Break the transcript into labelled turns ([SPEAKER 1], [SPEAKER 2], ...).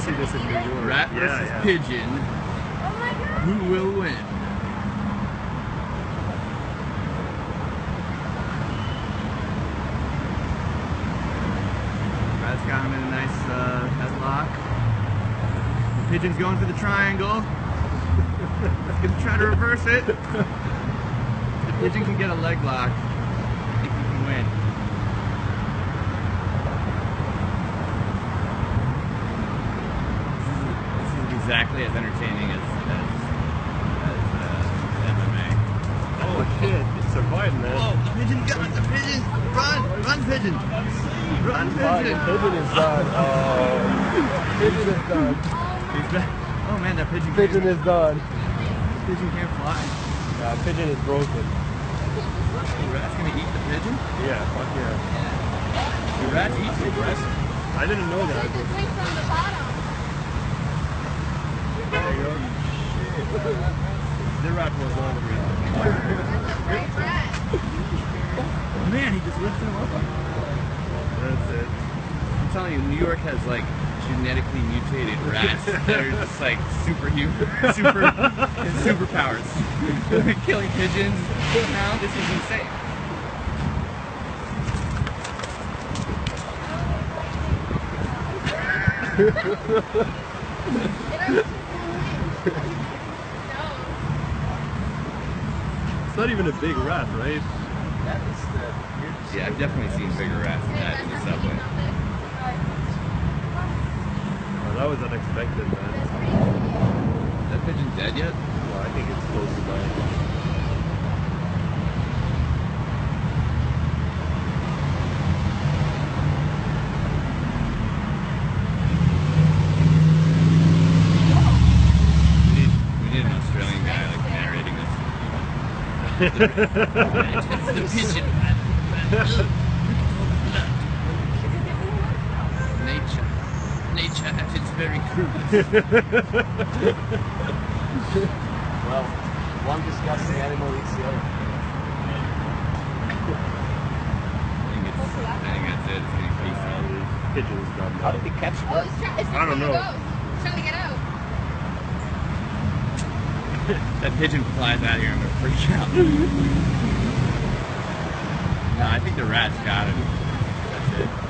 [SPEAKER 1] see this in New York.
[SPEAKER 2] Rat
[SPEAKER 1] Yeah,
[SPEAKER 2] versus
[SPEAKER 1] yeah.
[SPEAKER 2] pigeon. Who will win? Rat's got him in a nice uh, headlock. The pigeon's going for the triangle. He's gonna try to reverse it. The pigeon can get a leg lock. I think he can win. This is exactly as entertaining as as, as uh, MMA.
[SPEAKER 1] Oh shit, it's survived, man.
[SPEAKER 2] Whoa, pigeon got it, the pigeon! Run! Run, pigeon! Run,
[SPEAKER 1] Oh, the
[SPEAKER 2] pigeon!
[SPEAKER 1] pigeon is done. Oh, pigeon is done.
[SPEAKER 2] He's back. Oh man, that pigeon
[SPEAKER 1] Pigeon is done.
[SPEAKER 2] pigeon can't fly.
[SPEAKER 1] Yeah, pigeon is broken.
[SPEAKER 2] The rat's gonna eat the pigeon?
[SPEAKER 1] Yeah, fuck yeah. yeah.
[SPEAKER 2] The rat eats the aggressive.
[SPEAKER 1] I didn't know that.
[SPEAKER 3] Take the drink from the bottom.
[SPEAKER 1] There you go. The rat was on the ground.
[SPEAKER 2] Man, he just lifted him up.
[SPEAKER 1] That's it.
[SPEAKER 2] I'm telling you, New York has like genetically mutated rats that are just like superhuman, super, superpowers. Killing pigeons now, this is insane.
[SPEAKER 1] It's not even a big rat, right?
[SPEAKER 2] Yeah, I've definitely seen bigger rats than that in the subway.
[SPEAKER 1] Oh, that was unexpected, man.
[SPEAKER 2] Is that pigeon dead yet?
[SPEAKER 1] Well, I think it's close to dying.
[SPEAKER 2] The pigeon. Nature. Nature at its very crudest.
[SPEAKER 4] Well, one disgusting animal eats the other.
[SPEAKER 2] I think, it's, I think that's it. It's getting peace out.
[SPEAKER 1] Done.
[SPEAKER 4] How did he catch
[SPEAKER 3] Oh, it's, try- it's
[SPEAKER 1] I don't know.
[SPEAKER 3] It's trying to get out.
[SPEAKER 2] that pigeon flies out of here, I'm gonna freak out. Mm-hmm. no, I think the rat's got it. That's it.